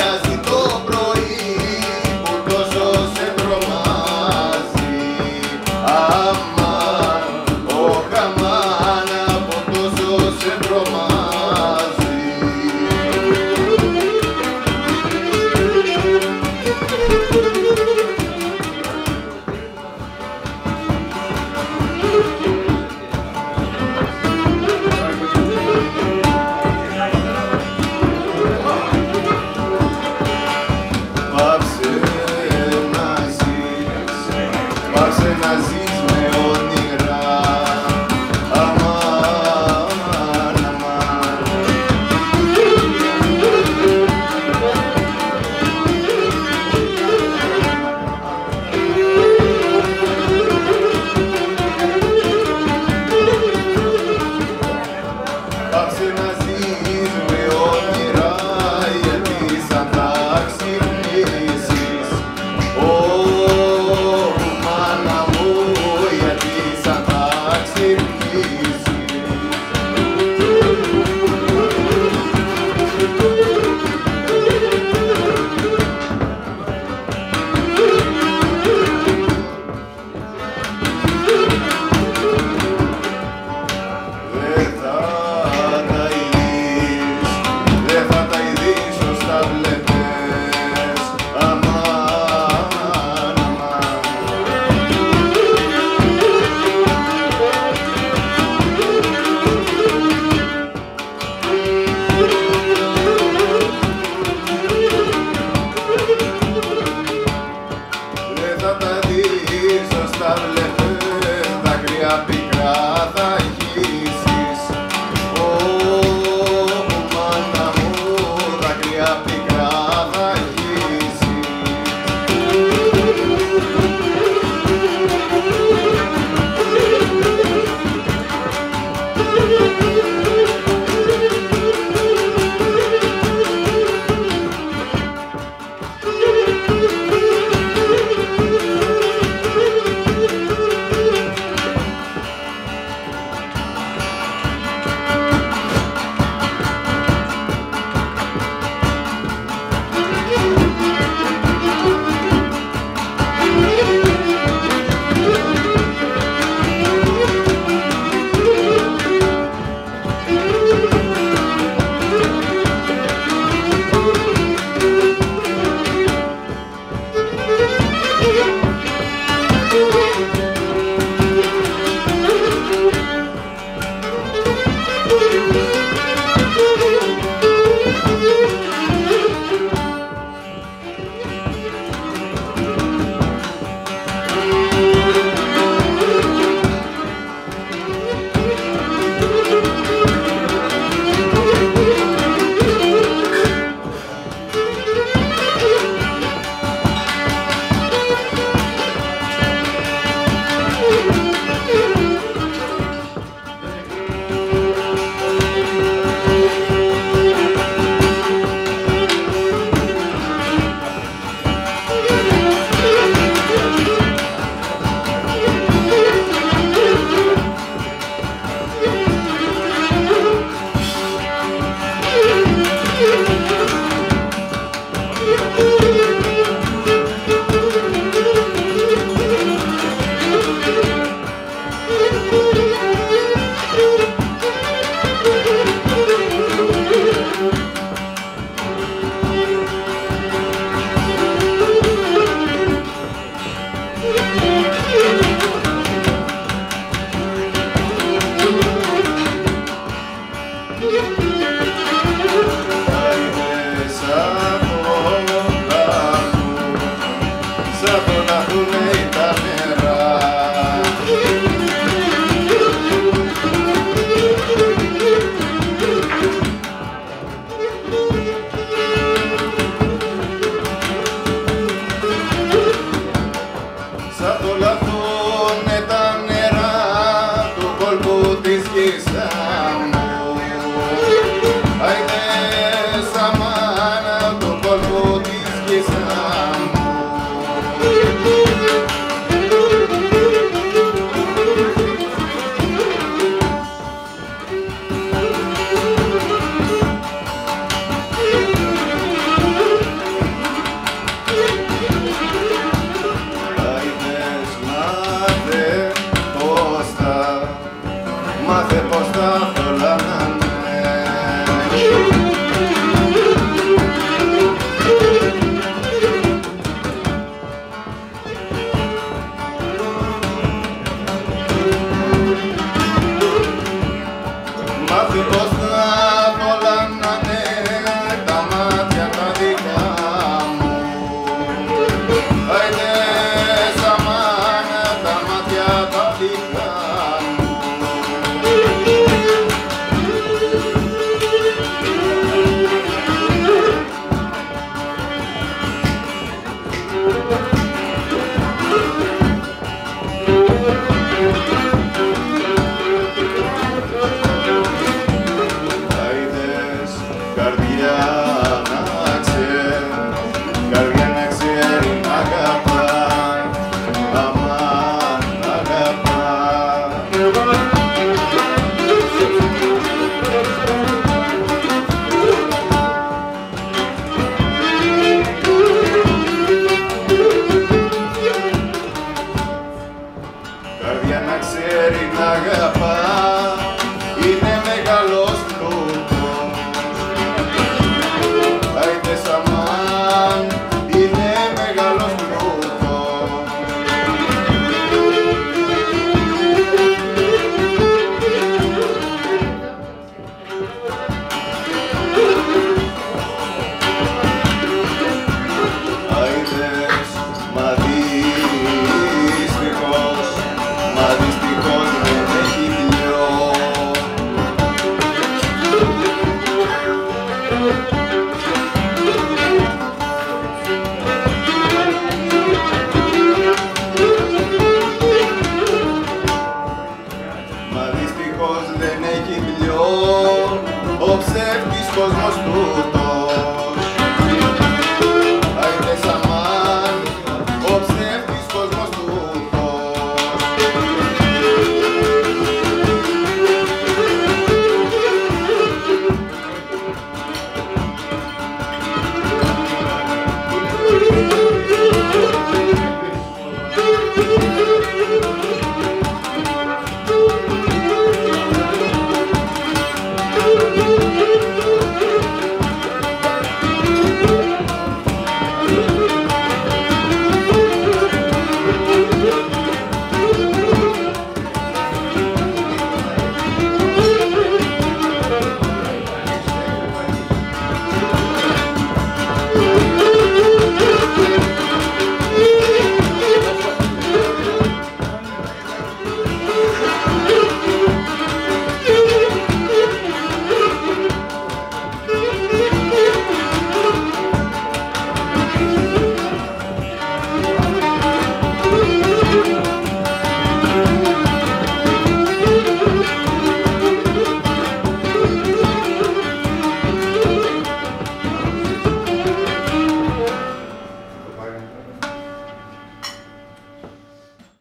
India's la la la Oh.